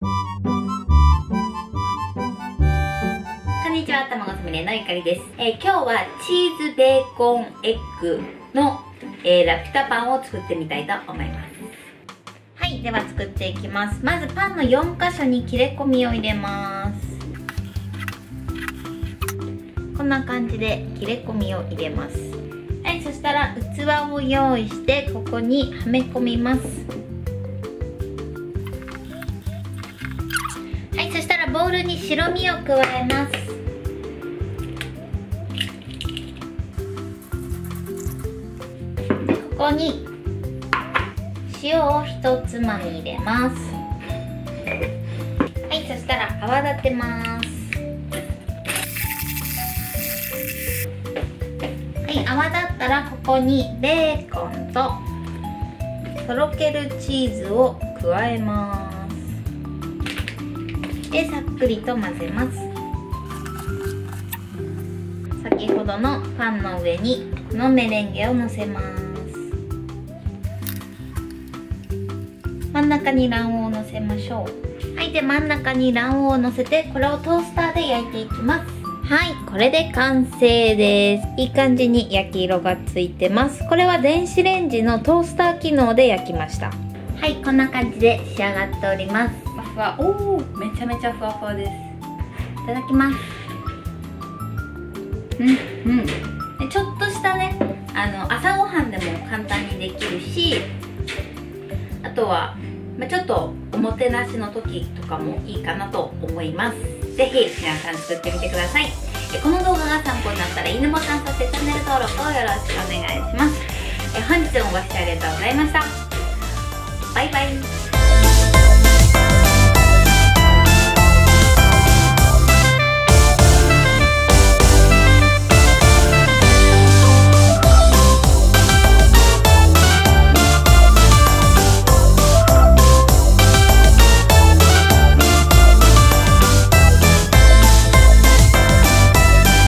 こんにちは、卵すみれのゆかりです。えー今日はチーズベーコンエッグの、えーラピュタパンを作ってみたいと思います。はい、では作っていきます。まずパンの4箇所に切れ込みを入れます。こんな感じで切れ込みを入れます。はい、そしたら器を用意してここにはめ込みます。はい、そしたらボウルに白身を加えます。ここに塩を一つまみ入れます。はい、そしたら泡立てます。はい、泡立ったらここにベーコンととろけるチーズを加えます。で、さっくりと混ぜます。先ほどのパンの上にこのメレンゲをのせます。真ん中に卵黄をのせましょう。はい、で真ん中に卵黄をのせてこれをトースターで焼いていきます。はい、これで完成です。いい感じに焼き色がついてます。これは電子レンジのトースター機能で焼きました。はい、こんな感じで仕上がっております。ふわ、おお、めちゃめちゃふわふわです。いただきます。うん、うん。でちょっとしたね、あの朝ごはんでも簡単にできるし、あとは、まあ、ちょっとおもてなしの時とかもいいかなと思います。ぜひ皆さん作ってみてください。この動画が参考になったらいいねボタンそしてチャンネル登録をよろしくお願いします。本日もご視聴ありがとうございました。バイバイ。